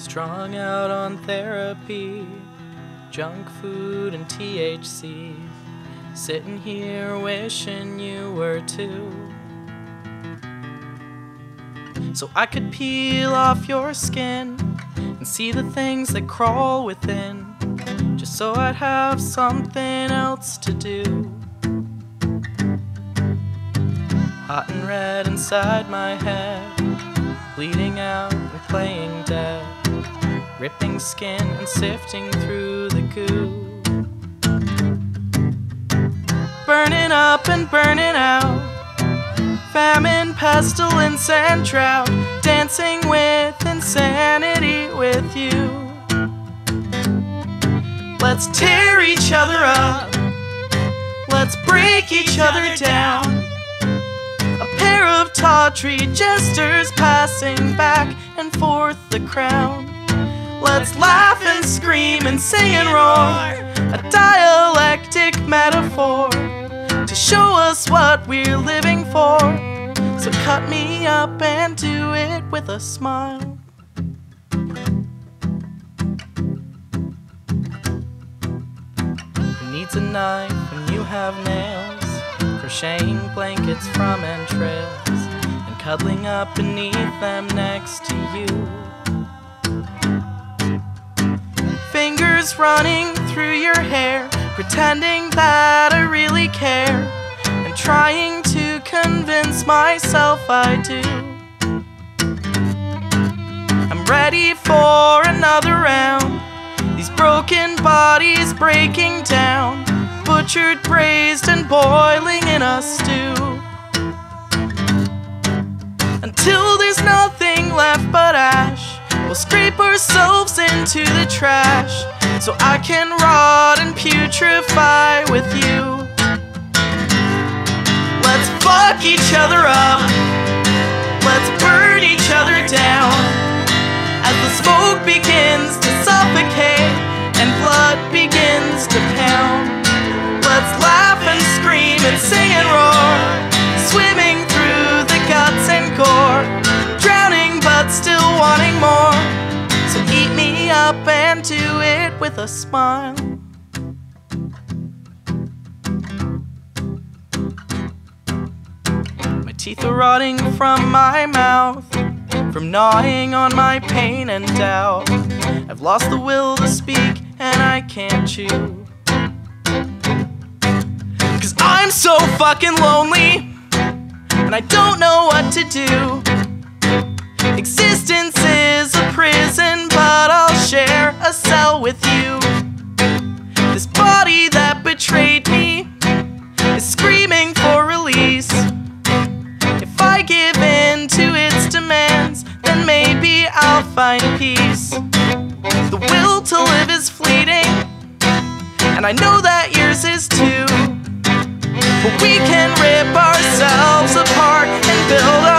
Strung out on therapy, junk food and THC. Sitting here wishing you were too. So I could peel off your skin and see the things that crawl within. Just so I'd have something else to do. Hot and red inside my head, bleeding out and playing ripping skin and sifting through the goo. Burning up and burning out, famine, pestilence, and drought, dancing with insanity with you. Let's tear each other up, let's break each other down a pair of tawdry jesters passing back and forth the crown. Let's laugh and scream and sing and roar, a dialectic metaphor to show us what we're living for. So cut me up and do it with a smile. Who needs a knife when you have nails? crocheting blankets from entrails and cuddling up beneath them next to you. Fingers running through your hair, pretending that I really care, and trying to convince myself I do. I'm ready for another round, these broken bodies breaking down butchered, braised, and boiling in a stew. Until there's nothing left but ash, we'll scrape ourselves into the trash so I can rot and putrefy with you. Let's fuck each other up, let's burn each other down as the smoke begins do it with a smile. My teeth are rotting from my mouth, from gnawing on my pain and doubt. I've lost the will to speak and I can't chew. Cause I'm so fucking lonely And I don't know what to do Existence with you. This body that betrayed me Is screaming for release. If I give in to its demands Then maybe I'll find peace. The will to live is fleeting And I know that yours is too. But we can rip ourselves apart and build